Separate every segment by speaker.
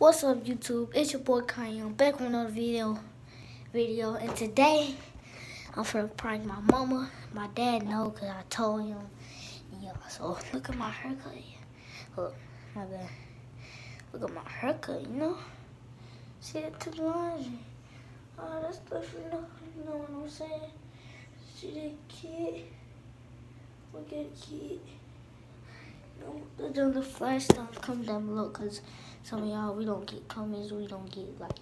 Speaker 1: What's up YouTube? It's your boy Kanye. Back with another video video and today I'm gonna prank my mama. My dad know cause I told him. Yeah, so look at my haircut. Look, my bad. Look at my haircut, you know? See that two lines? Oh, that's different, you know what I'm saying? See that kid? Look at the kid. Know, the flash stuff come down below because some of y'all we don't get comments, we don't get like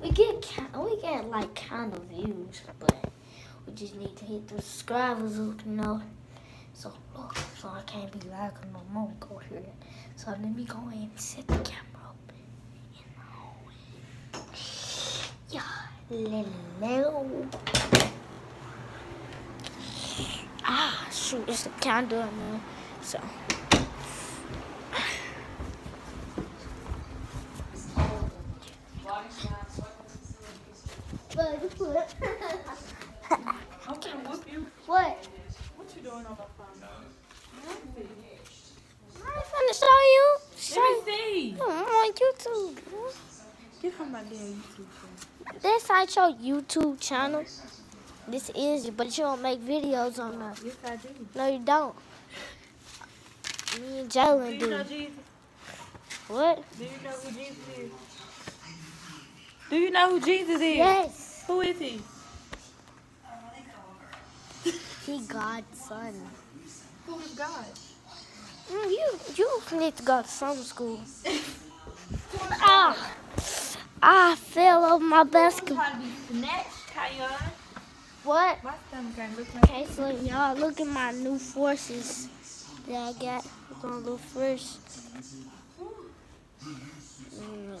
Speaker 1: we get we get like kind of views, but we just need to hit the subscribers you know. So look, so I can't be lagging no more. Go here. So let me go and set the camera up. You know. Yeah, little. Ah, shoot, it's the candle, man. So.
Speaker 2: I'm gonna whoop you.
Speaker 1: What?
Speaker 2: What you doing on my phone?
Speaker 1: I'm finna show you. Show
Speaker 2: Let me see.
Speaker 1: Oh, I'm on YouTube.
Speaker 2: Get on my damn YouTube channel.
Speaker 1: This ain't your YouTube channel. This is, but you don't make videos on that.
Speaker 2: Yes, I do.
Speaker 1: No, you don't. Me and
Speaker 2: Do
Speaker 1: Jalen
Speaker 2: you know
Speaker 1: do.
Speaker 2: Jesus?
Speaker 1: What?
Speaker 2: Do you know who Jesus is? Do you know who Jesus is?
Speaker 1: Yes.
Speaker 2: Who is he?
Speaker 1: He God's son.
Speaker 2: Who is God?
Speaker 1: Mm, you you need to go to summer school. ah, I fell off my basketball.
Speaker 2: trying to be snatched, Kyon.
Speaker 1: What?
Speaker 2: My stomach look like
Speaker 1: Okay, so y'all look at my new forces that I got. We're gonna look first. Mm,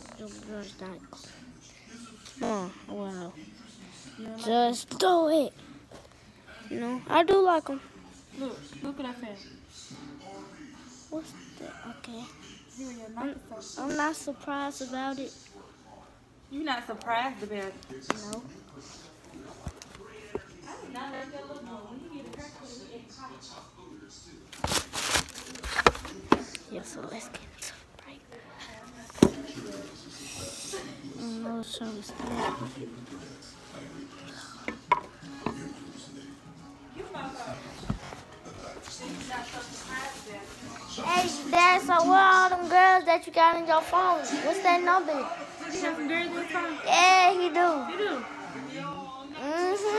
Speaker 1: Come on, wow.
Speaker 2: You don't like-
Speaker 1: Just do it. Know, I do like them.
Speaker 2: Look, look what I found.
Speaker 1: What's that? Okay.
Speaker 2: Microphone.
Speaker 1: I'm not surprised about it.
Speaker 2: You're not surprised about it?
Speaker 1: No. Yeah, so let's get into it right now. show us that. So what are all them girls that you got in your phone? What's that number?
Speaker 2: You have some girls in phone?
Speaker 1: Yeah, he do.
Speaker 2: You do.
Speaker 1: hmm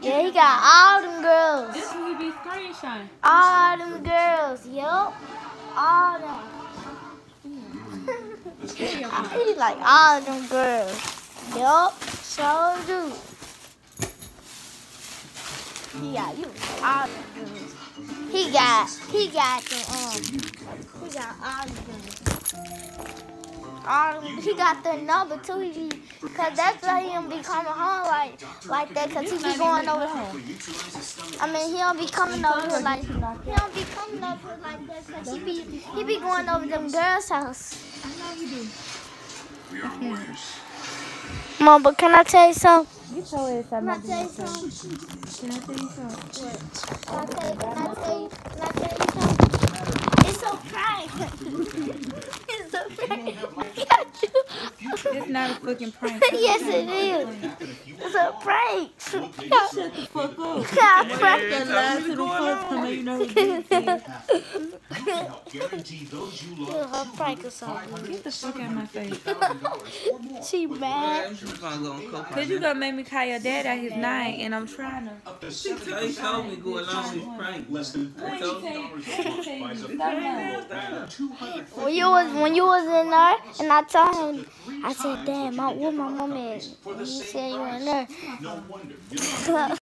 Speaker 1: Yeah, he got all them girls.
Speaker 2: This he be screenshotting.
Speaker 1: All them girls, yup. All them. he like all them girls. Yup, so do. He got you all them girls. He got, he got the, um, he got all them girls. All them, he got the number too, he, cause that's why he don't be coming home like, like that, cause he be going over here. I mean, he don't be coming over here like, he don't be coming over here like that, cause he be, he be going over them girls' house.
Speaker 2: I know you do.
Speaker 1: We are Mom, but can I tell you something?
Speaker 2: You told us
Speaker 1: Can I
Speaker 2: I'm
Speaker 1: tell you something?
Speaker 2: Can I tell you something?
Speaker 1: Can I tell you, can I tell you, can I tell you something? It's a prank. it's a prank.
Speaker 2: It's not a fucking prank.
Speaker 1: yes, it is. It's a prank.
Speaker 2: Shut the fuck up.
Speaker 1: Yeah, prank.
Speaker 2: That lie to the folks come you know who this is.
Speaker 3: Guarantee those you
Speaker 1: It's
Speaker 3: love
Speaker 1: a prank or something.
Speaker 2: Get the fuck out of my face.
Speaker 3: $1,000 or more.
Speaker 1: She mad.
Speaker 2: Cause you gonna make me call your dad out his name and I'm trying to.
Speaker 3: Up to
Speaker 4: So he told me go along with prank.
Speaker 3: less than
Speaker 2: Let me tell you, let me tell you,
Speaker 3: Buys a
Speaker 2: stop now.
Speaker 1: When you was when you was in there, and I told him, I said, "Damn, my, where my mom at?" And he said you in there.
Speaker 3: No wonder.